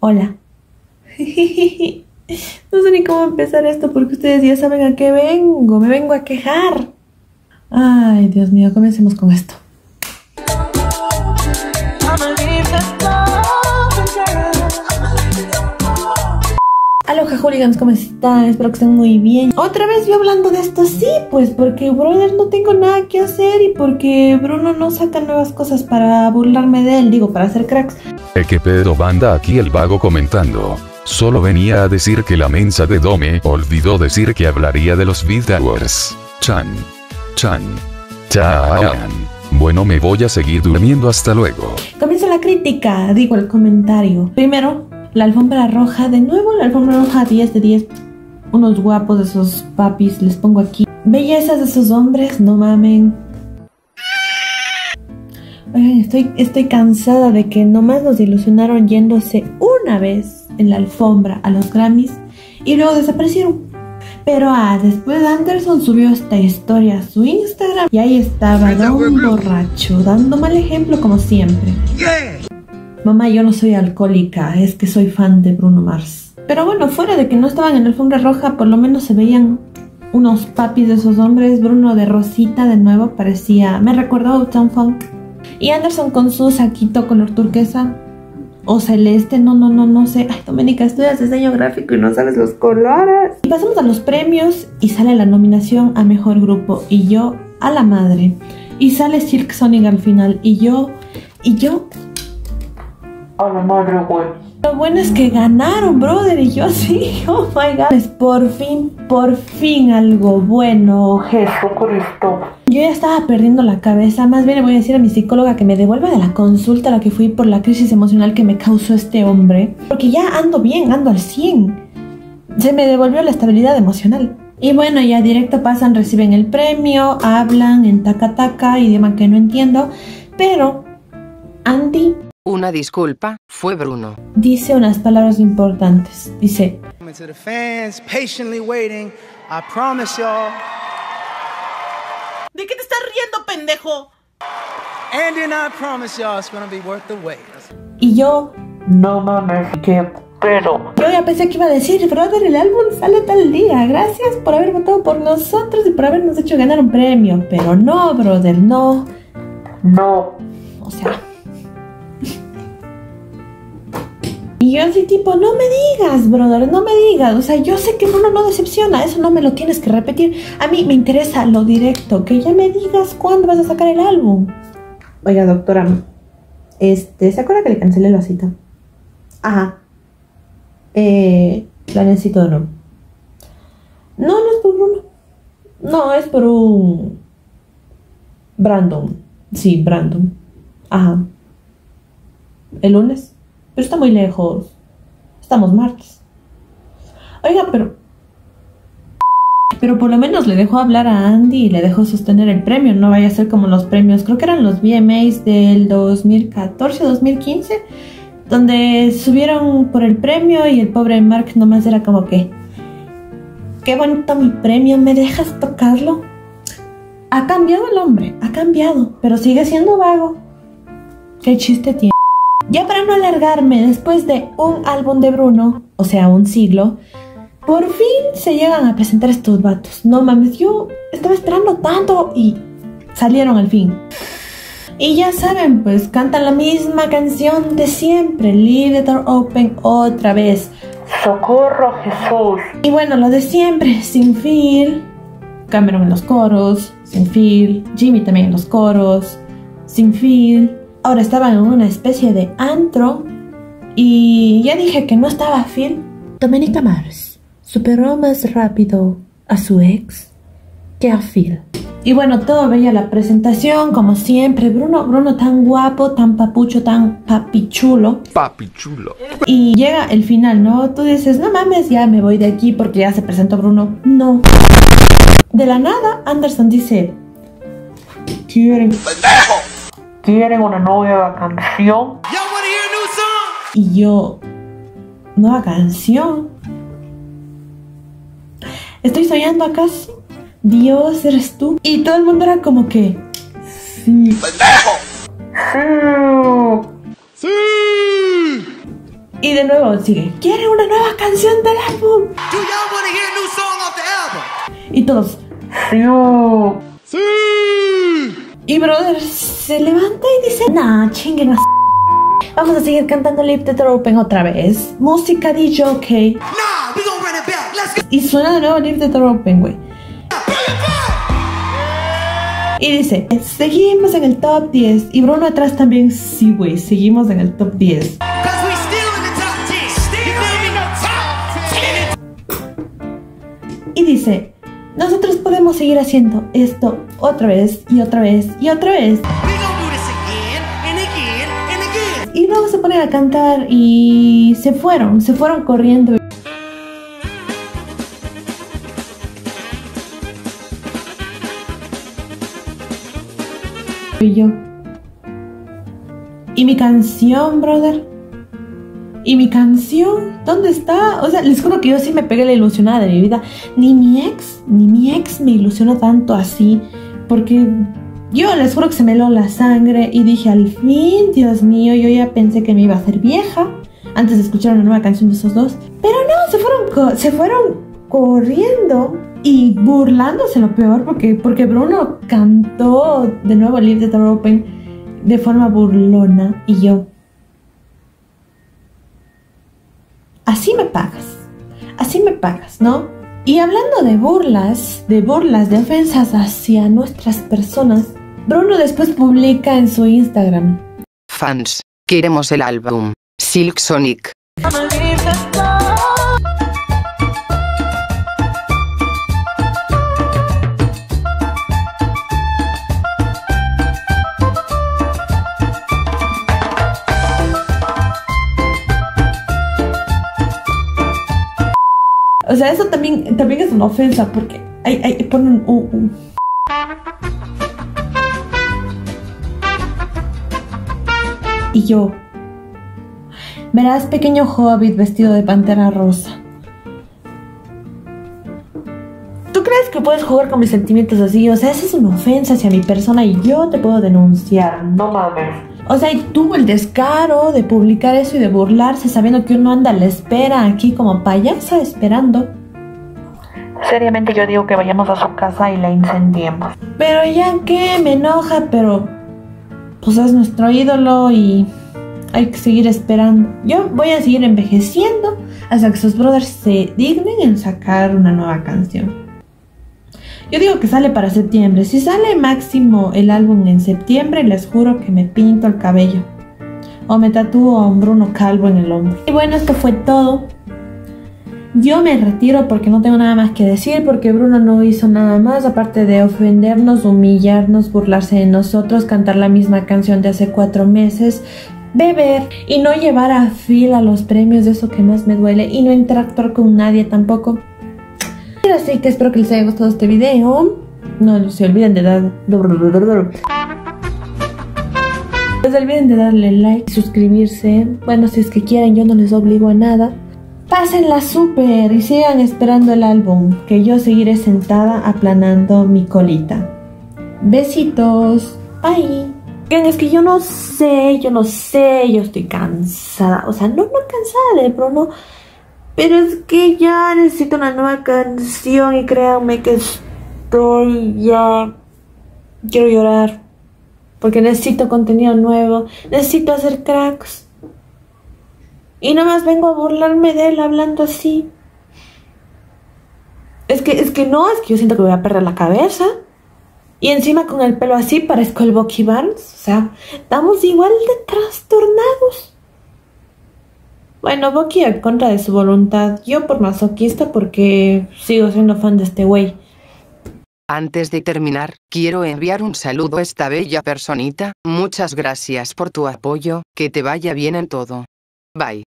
Hola. No sé ni cómo empezar esto porque ustedes ya saben a qué vengo. Me vengo a quejar. Ay, Dios mío, comencemos con esto. Aloha hooligans, ¿cómo están? Espero que estén muy bien. Otra vez yo hablando de esto, sí, pues porque brother no tengo nada que hacer y porque Bruno no saca nuevas cosas para burlarme de él, digo, para hacer cracks. Eh, ¿Qué pedo banda aquí el vago comentando? Solo venía a decir que la mensa de Dome olvidó decir que hablaría de los Beat Towers. Chan. Chan. Chan. Bueno me voy a seguir durmiendo hasta luego. Comienza la crítica, digo el comentario. Primero, la alfombra roja, de nuevo la alfombra roja 10 de 10. Unos guapos de esos papis, les pongo aquí. Bellezas de esos hombres, no mamen. Oigan, estoy, estoy cansada de que nomás nos ilusionaron yéndose una vez en la alfombra a los Grammys y luego desaparecieron. Pero ah, después Anderson subió esta historia a su Instagram y ahí estaba un borracho, dando mal ejemplo como siempre. Mamá, yo no soy alcohólica, es que soy fan de Bruno Mars. Pero bueno, fuera de que no estaban en alfombra roja, por lo menos se veían unos papis de esos hombres. Bruno de Rosita de nuevo parecía, me recordó a Uptown Funk. Y Anderson con su saquito color turquesa o celeste, no, no, no, no sé. Ay, Doménica, estudias diseño gráfico y no sabes los colores. Y pasamos a los premios y sale la nominación a mejor grupo y yo a la madre. Y sale Silk Sonic al final y yo, y yo A la madre, güey. Lo bueno es que ganaron, brother, y yo sí, oh my god. Es por fin, por fin algo bueno, Jesucristo. Yo ya estaba perdiendo la cabeza, más bien le voy a decir a mi psicóloga que me devuelva de la consulta a la que fui por la crisis emocional que me causó este hombre, porque ya ando bien, ando al 100. Se me devolvió la estabilidad emocional. Y bueno, ya directo pasan, reciben el premio, hablan en taca taca, idioma que no entiendo, pero Andy Una disculpa, fue Bruno. dice unas palabras importantes. Dice, And to the fans, patiently waiting. I promise y'all. ¿De qué te estás riendo, pendejo? Andy and I promise y'all it's gonna be worth the wait. y yo No mames, qué pedo. Yo ya pensé que iba a decir, brother, el álbum sale tal día. Gracias por haber votado por nosotros y por habernos hecho ganar un premio. Pero no, brother, no. No. O sea. Y yo así tipo, no me digas, brother, no me digas. O sea, yo sé que uno no decepciona, eso no me lo tienes que repetir. A mí me interesa lo directo, que ya me digas cuándo vas a sacar el álbum. Oiga, doctora, este, ¿se acuerda que le cancelé la cita? Ajá. Eh, la necesito de nuevo. No, no es por Bruno. No, es por un... Brandon. Sí, Brandon. Ajá. ¿El lunes? Pero está muy lejos. Estamos martes. Oiga, pero... Pero por lo menos le dejó hablar a Andy y le dejó sostener el premio. No vaya a ser como los premios, creo que eran los VMAs del 2014 2015, donde subieron por el premio y el pobre Mark nomás era como que... Qué bonito mi premio, ¿me dejas tocarlo? Ha cambiado el hombre, ha cambiado, pero sigue siendo vago. ¿Qué chiste tiene? Ya para no alargarme, después de un álbum de Bruno, o sea, un siglo, por fin se llegan a presentar estos vatos. No mames, yo estaba esperando tanto y salieron al fin. Y ya saben, pues cantan la misma canción de siempre, Leave the Door Open otra vez. Socorro, Jesús. Y bueno, lo de siempre, sin Phil, Cameron en los coros, sin Phil, Jimmy también en los coros, sin Phil. Ahora estaban en una especie de antro y ya dije que no estaba Phil. Domenica Mars superó más rápido a su ex que a Phil. Y bueno, todo veía la presentación, como siempre. Bruno, Bruno tan guapo, tan papucho, tan papichulo. Papi chulo. Y llega el final, ¿no? Tú dices, no mames, ya me voy de aquí porque ya se presentó Bruno. No. De la nada, Anderson dice, quieren. ¿Quieren una nueva canción? Y'all wanna hear a new song? Y yo, nueva canción. Estoy soñando acaso. Dios, eres tú. Y todo el mundo era como que, sí. Y de nuevo sigue, ¿quiere una nueva canción del álbum? Do y'all want to hear a new song off the album? Y todos, Sí. Y brother se levanta y dice, nah, chinguen Vamos a seguir cantando Lift the Door Open otra vez. Música de jockey. Nah, we gonna run. Y suena de nuevo Lift the Door Open, güey. Y dice, seguimos en el top 10. Y Bruno atrás también, sí, güey, seguimos en el top 10. Cause we still in the top 10. Still in the top 10. Y dice, nosotros podemos seguir haciendo esto otra vez y otra vez y otra vez. Y luego se ponen a cantar y se fueron, se fueron corriendo. Y yo. ¿Y mi canción, brother? ¿Y mi canción? ¿Dónde está? O sea, les juro que yo sí me pegué la ilusionada de mi vida. Ni mi ex, ni mi ex me ilusionó tanto así. Porque yo les juro que se me heló la sangre y dije, al fin, Dios mío, yo ya pensé que me iba a hacer vieja antes de escuchar una nueva canción de esos dos. Pero no, se fueron, se fueron corriendo y burlándose lo peor porque, porque Bruno cantó de nuevo Leave the Door Open de forma burlona y yo... Así me pagas, así me pagas, ¿no? Y hablando de burlas, de burlas, de ofensas hacia nuestras personas, Bruno después publica en su Instagram. Fans, queremos el álbum. Silk Sonic. Eso también, también es una ofensa porque hay, hay, ponen un, un- Y yo, verás pequeño hobbit vestido de pantera rosa. ¿Tú crees que puedes jugar con mis sentimientos así? O sea, esa es una ofensa hacia mi persona y yo te puedo denunciar. No mames. O sea, y tuvo el descaro de publicar eso y de burlarse sabiendo que uno anda a la espera aquí como payasa esperando. Seriamente yo digo que vayamos a su casa y la incendiemos. Pero ya que me enoja, pero pues es nuestro ídolo y hay que seguir esperando. Yo voy a seguir envejeciendo hasta que sus brothers se dignen en sacar una nueva canción. Yo digo que sale para septiembre. Si sale máximo el álbum en septiembre, les juro que me pinto el cabello. O me tatúo a un Bruno Calvo en el hombro. Y bueno, esto fue todo. Yo me retiro porque no tengo nada más que decir, porque Bruno no hizo nada más, aparte de ofendernos, humillarnos, burlarse de nosotros, cantar la misma canción de hace cuatro meses, beber y no llevar a Phil a los premios, de eso que más me duele, y no interactuar con nadie tampoco. Así que espero que les haya gustado este video. No se olviden de dar... No olviden de darle like suscribirse. Bueno, si es que quieren, yo no les obligo a nada. Pásenla súper y sigan esperando el álbum, que yo seguiré sentada aplanando mi colita. Besitos. Bye. Es que yo no sé, yo no sé, yo estoy cansada. O sea, no, no cansada de Bruno. Pero es que ya necesito una nueva canción y créanme que estoy ya... Quiero llorar. Porque necesito contenido nuevo. Necesito hacer cracks. Y nada más vengo a burlarme de él hablando así. Es que, es que no, es que yo siento que voy a perder la cabeza. Y encima con el pelo así parezco el Bucky Barnes. O sea, estamos igual de trastornados. Bueno, Bucky en contra de su voluntad. Yo por masoquista porque sigo siendo fan de este güey. Antes de terminar, quiero enviar un saludo a esta bella personita. Muchas gracias por tu apoyo, que te vaya bien en todo. Bye.